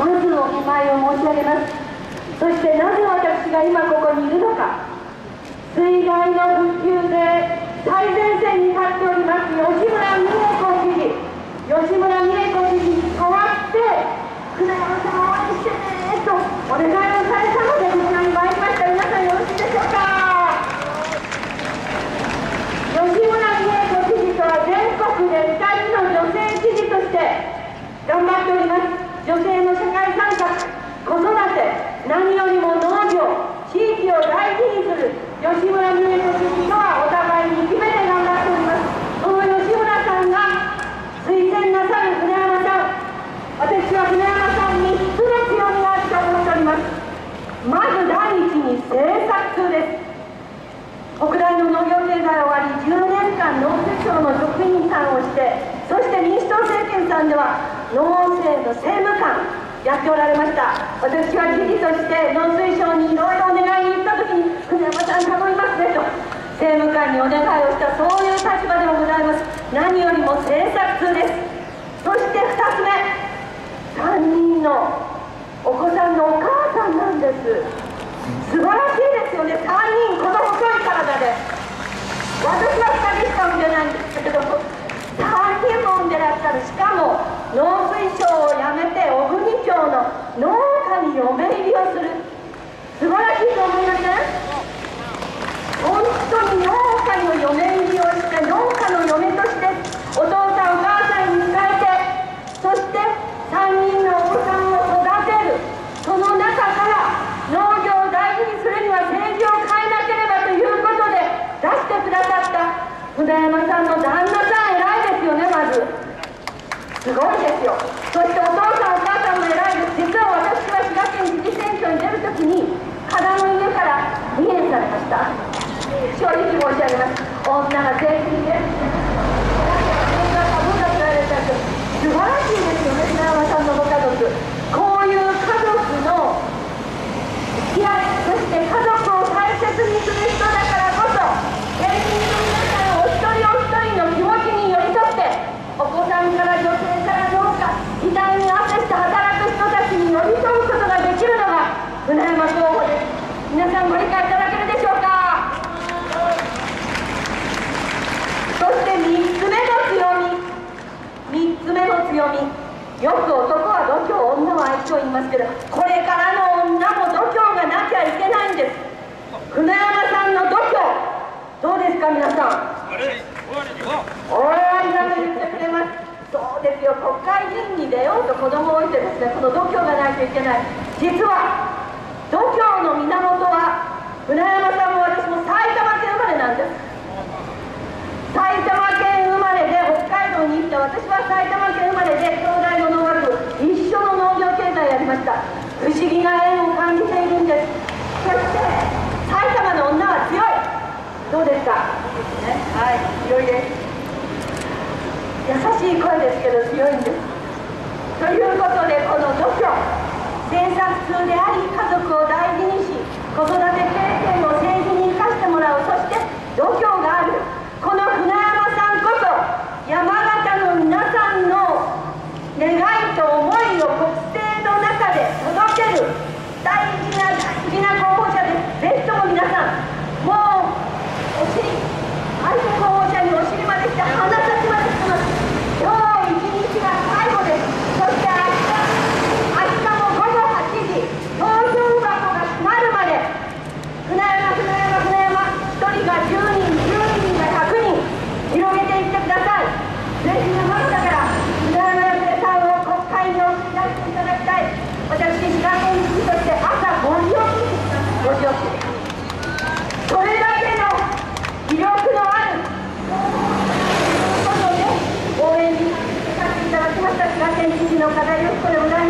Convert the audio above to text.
まずお見舞いを申し上げます。そしてなぜ私が今ここにいるのか。水害の復旧で最前線に立っております。吉村美恵子知事。吉村美恵子知事に代わって船山さんを応援してねとお願いをされたのでこちらに参りました皆さんよろしいでしょうか吉村美恵子知事とは全国で2人の女性知事として頑張っております女性の社会参画子育て何よりも農業地域を大事にする吉村美恵子知事とはお互いに決めて頑張っております。その吉村さんが推薦なさる船山さん私は船山さんに3つの強みがあると思っております。まず第一に政策です。北大の農業経済終わり10年間農水省の職員さんをしてそして民主党政権さんでは農政の政務官。やっておられました。私は知事として農水省にいろいろお願いに行った時に船山さん頼みますねと政務官にお願いをしたそういう立場でもございます。何よりも政策通です。そして2つ目3人のお子さんのお母さんなんです。素晴らしいですよね。3人この細い体で。私は2人しか産んでないんですけども3人も産んでらっしゃる。しかも農水省を辞めて小国町の農家に嫁入りをする。素晴らしいと思いません？本当に農家の嫁入りをして農家の嫁としてお父さんお母さんに仕えてそして3人のお子さんを育てる。その中から農業を大事にするには政治を変えなければということで出してくださった船山さんの旦那さん偉いですよねまず。すごいですよ。そしてお父さんさんも偉いです実は私は滋賀県知事選挙に出るときに花の家から離縁されました正直申し上げます女が税金で素晴らしいですよね船山さんのご家族こういう家族の付き合いそして家族を大切にする人だからこそ県民の皆さんお一人お一人の気持ちに寄り添ってお子さんから女性から農家時代に合わせて働く人たちに寄り添うことができるのが船山候補です皆さんご理解いただけるでしょうかそして3つ目の強み3つ目の強みよく男は度胸女は愛嬌言いますけどこれからの女も度胸がなきゃいけないんです。船山さんの度胸どうですか皆さん？おありがと言ってくれます。そうですよ国会議員に出ようと子供を置いてですねこの度胸がないといけない。実は度胸の源は船山さんも私も埼玉県生まれなんです。埼玉県生まれで北海道に行って私は埼玉県生まれで東大の農学部一緒の農業経済やりました不思議な縁を感じているんですそして埼玉の女は強いどうですか？ねはい。強いです。優しい声ですけど強いんです。ということでこの度胸。政策通であり家族を大事にし子育て経験を政治に生かしてもらう。そして度胸があるこの船山さんこそ山形の皆さんの願いと思いを国政の中で届ける大事な大事な候補者ですぜひとも皆さんもうお尻相手候補者にお尻までして鼻先までしてます今日一日が最後ですそして明日明日も午後8時投票箱が閉まるまで船山船山船山1人が10人10人が100人広げていってください。ぜひ山形から船山康さんを国会に送り出していただきたい。私滋賀県知事として朝5時起きにします5時起きそれだけの魅力のあることで応援にさせていただきました。滋賀県知事の課題よしこでございます。